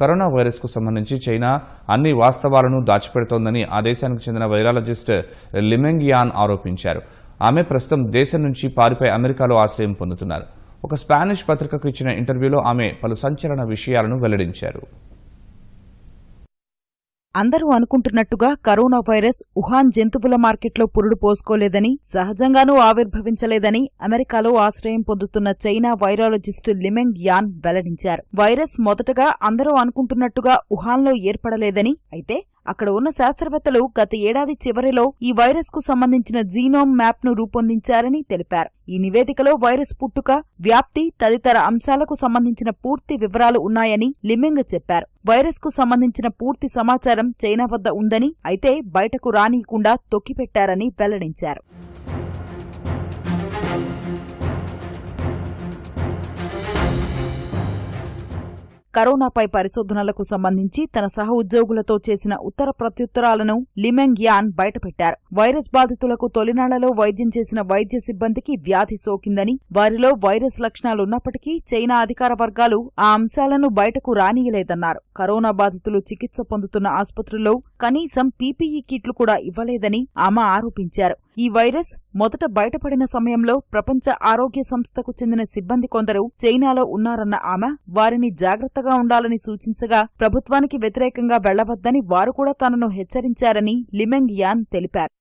Corona వైరస్కు సంబంధించి China అన్ని వాస్తవాలను దాచిపెడుతోందని ఆ దేశానికి చెందిన వైరాలజిస్ట్ లిమెంగియాన్ ఆరోపించారు. ఆమె ప్రస్తుతం దేశం నుంచి పారిపోయి అమెరికాలో ఆశ్రయం పొందుతున్నారు. ఒక స్పానిష్ పత్రికకు ఇచ్చిన ఇంటర్వ్యూలో ఆమె పలు సంచలన విషయాలను వెల్లడించారు. అందరూ అనుకుంటున్నట్టుగా కరోనా వైరస్ వుహాన్ జంతువుల మార్కెట్లో పురుడు పోసుకోలేదని సహజంగానూ ఆవిర్భవించలేదని అమెరికాలో ఆశ్రయం పొందుతున్న China virologist Li Meng Yan వెల్లడించారు. వైరస్ మొదటగా అందరూ అనుకుంటున్నట్టుగా వుహాన్లో ఏర్పడలేదని అయితే అక్కడ ఉన్న శాస్త్రవేత్తలు గత ఏడాది చివరిలో ఈ వైరస్కు సంబంధించిన జీనోమ్ మ్యాప్ను రూపొందించారని తెలిపారు. ఈ నివేదికలో వైరస్ పుట్టుక వ్యాప్తి తదితర అంశాలకు సంబంధించిన పూర్తి వివరాలు ఉన్నాయని లిమింగ్ చెప్పారు. వైరస్కు సంబంధించిన పూర్తి సమాచారం చైనా వద్ద ఉందని అయితే బయటకు రానియకుండా తొక్కిపెట్టారని వెల్లడించారు. కరోనాపై పరిశోధనలకు సంబంధించి తన సహ ఉద్యోగులతో చేసిన ఉత్తర ప్రత్యుత్తరాలను లిమెంగ్ యాన్ బయటపెట్టారు. వైరస్ బాధితులకు తొలినాళ్ళలో వైద్యం చేసిన వైద్య సిబ్బందికి వ్యాధి సోకిందని వారిలో వైరస్ లక్షణాలున్నప్పటికీ చైనా అధికార వర్గాలు ఆ అంశాలను బయటకు రానియలేదన్నారు. కరోనా బాధితులు చికిత్స పొందుతున్న ఆసుపత్రుల్లో కనీసం పీపీఈ కిట్లు కూడా ఇవ్వలేదని ఆమె ఆరోపించారు. ఈ వైరస్ మొదట బయటపడిన సమయంలో ప్రపంచ ఆరోగ్య సంస్థకు చెందిన సిబ్బంది కొందరు చైనాలో ఉన్నారన్న ఆమె వారిని జాగ్రత్తగా ఉండాలని సూచించగా ప్రభుత్వానికి వ్యతిరేకంగా వెళ్ళవద్దని వారు కూడా తనను హెచ్చరించారని లిమెంగ్ యాన్ తెలిపారు.